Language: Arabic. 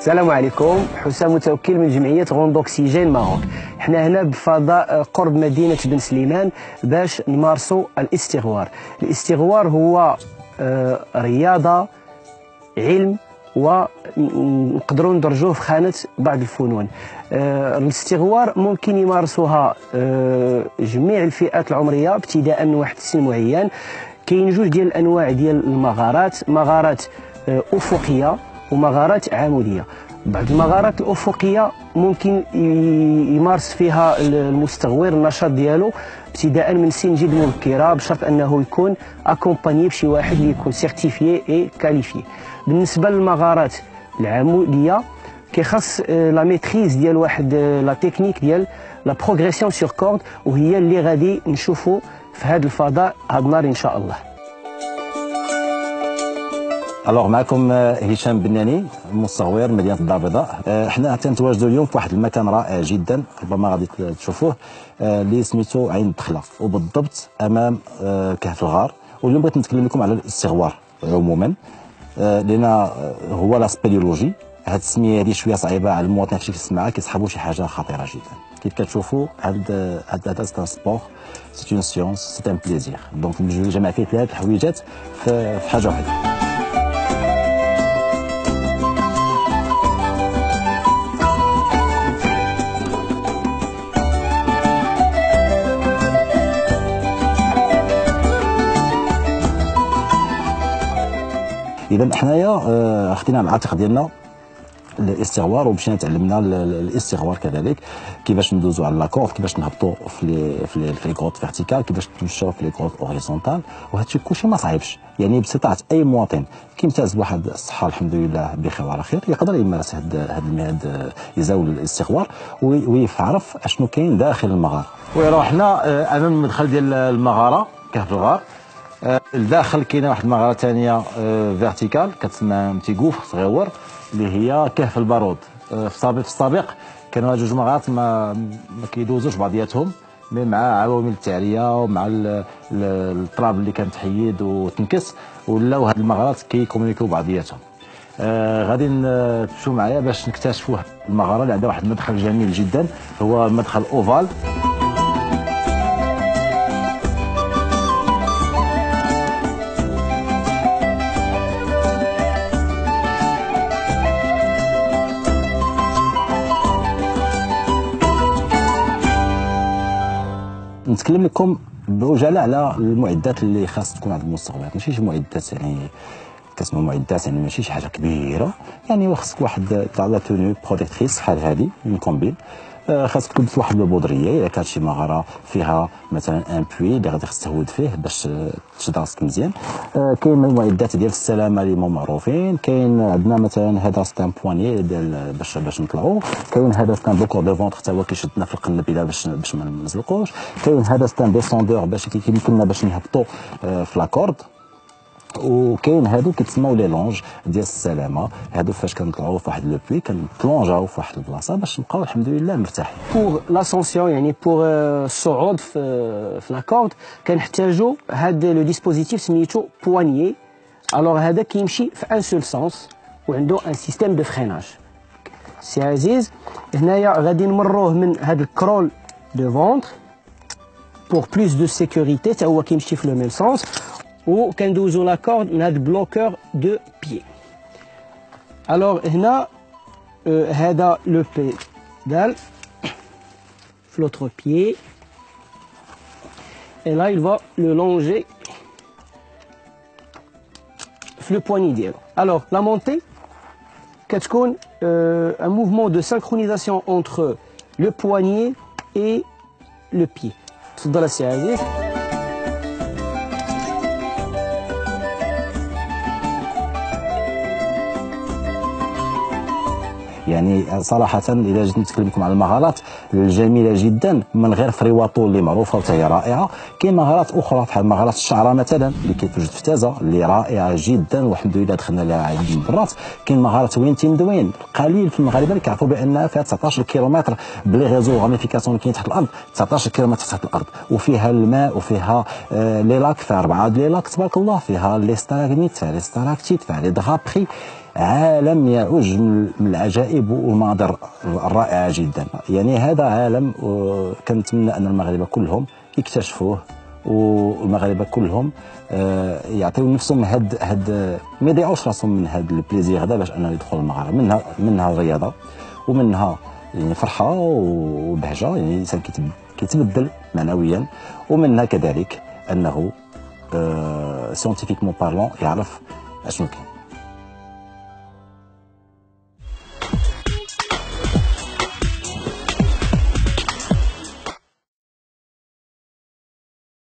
السلام عليكم. حسام متوكل من جمعية Rando Oxygène Maroc. حنا هنا بفضاء قرب مدينة بن سليمان باش نمارسوا الاستغوار. الاستغوار هو آه، رياضة علم ونقدروا ندرجوه في خانة بعض الفنون. آه، الاستغوار ممكن يمارسوها آه، جميع الفئات العمرية ابتداء من واحد السن معين. كاين جوج ديال الأنواع ديال المغارات. مغارات أفقية ومغارات عمودية. بعض المغارات الأفقية ممكن يمارس فيها المستغور النشاط ديالو ابتداء من سن جد مبكرة بشرط أنه يكون accompagné بشي واحد اللي يكون certifié et qualifié بالنسبة للمغارات العمودية كيخص la maîtrise ديال واحد la technique ديال la progression sur corde وهي اللي غادي نشوفوا في هذا الفضاء هذا النهار إن شاء الله. Alors معكم هشام بناني مصور مدينة الدار البيضاء. حنا تنتواجدوا اليوم في واحد المكان رائع جدا ربما غادي تشوفوه اللي سميتو عين الدخلة. وبالضبط أمام كهف الغار. واليوم بغيت نتكلم لكم على الاستغوار عموما. لأن هو la spéléologie. هاد السمية هذه شوية صعيبة على المواطن اللي كيسمعها كيسحبوا شي حاجة خطيرة جدا. كيف كتشوفوا هاد هاد هذا c'est sport c'est une science c'est un plaisir donc جمع فيه ثلاث الحويجات في حاجة واحدة. إذا حنايا آه، خدينا العاتق ديالنا الاستغوار ومشينا تعلمنا الاستغوار كذلك كيفاش ندوزو على la corde كيفاش نهبطوا في les في في grottes verticales كيفاش نمشيو في les grottes horizontales وهذا الشيء كلشي ما صعيبش. يعني باستطاعه أي مواطن كيمتاز بواحد الصحة الحمد لله بخير وعلى خير يقدر يمارس هذا هذا يزاول الاستغوار ويعرف أشنو كاين داخل المغارة. oui حنا آه، أمام المدخل ديال المغارة كهف الغار. الداخل كاينة واحد المغاره ثانية verticale كتسمى متيكوف صغيور اللي هي كهف البارود. في السابق في السابق كانوا جوج مغارات ما ما كيدوزوش بعضياتهم مع عوامل التعرية ومع التراب اللي كان تحيد وتنكس ولاو هاد المغارات كي communiquiو بعضياتهم. آه غادي تمشوا معايا باش نكتشفوا المغاره اللي عندها واحد المدخل جميل جدا هو مدخل ovale. نتكلم لكم بعجاله على المعدات اللي خاص تكون عند المستغربات ماشي شي معدات يعني كتسمى معدات يعني ماشي شي حاجة كبيرة. يعني خاصك واحد تاع لا توني بروتيكتريس بحال هذه من كومبين خاصك تلبس واحد البودرية إذا كانت شي مغاره فيها مثلا ان بوي اللي غادي خص تهود فيه باش تشد راسك مزيان. آه، كاين المعدات ديال السلامة اللي معروفين. كاين عندنا مثلا هذا ستان بواني ديال باش باش نطلعوا كاين هذا c'est un bloqueur de ventre حتى هو كيشدنا في القلب إلى باش باش ما نزلقوش كاين هذا c'est un descendeur باش كيمكننا باش نهبطوا آه، في la corde وكاين هادو كيتسموا les longes ديال السلامه هادو فاش كنطلعوا في واحد le puits كنبلونجاو في واحد البلاصه باش نبقاو الحمد لله مرتاحين pour l'ascension يعني pour الصعود في في la corde كنحتاجوا هاد le dispositif سميتو poignée alors هذا كيمشي في un seul sens وعنده un système de freinage سي عزيز هنايا غادي نمروه من هاد ال croll de ventre pour plus de sécurité حتى هو كيمشي في le même sens وكندوزو لا كورد من هاد بلوكور دو بيي الوغ هنا هذا لو pédale في l'autre pied et là il va le longer في le poignet ديالو alors la montée كتكون euh, un mouvement de synchronisation entre le poignet et le pied تفضل السي عزيز يعني صراحة اذا جيت نتكلم لكم على المهارات الجميلة جدا من غير فريواطو اللي معروفة وهي رائعة. كاين مغارات أخرى بحال مغارات الشعره مثلا اللي كتوجد في تازا اللي رائعة جدا والحمد لله دخلنا لها عديد المرات. كاين مغارة وين تيمدوين قليل في المغاربه اللي كيعرفوا بانها فيها 19 كيلومتر ب les réseaux ramifications اللي كاين تحت الأرض 19 كيلومتر تحت الأرض. وفيها الماء وفيها آه les lacs فيها أربعة les lacs تبارك الله. فيها les stalagmites فيها les stalactites فيها les draperies عالم يعج من العجائب والمناظر الرائعه جدا. يعني هذا عالم آه، كنتمنى أن المغاربه كلهم يكتشفوه والمغاربه كلهم آه، يعطيو نفسهم هاد هاد ما يضيعوش راسهم من هاد ال plaisir هذا باش انه يدخل المغرب. منها منها الرياضة ومنها يعني فرحة وبهجة يعني الانسان كيتبدل معنويا. ومنها كذلك أنه scientifiquement parlant يعرف أشنو كاين.